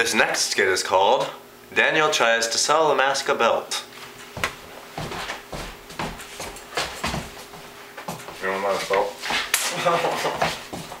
This next skit is called Daniel Tries to Sell Alaska Belt. You want my belt?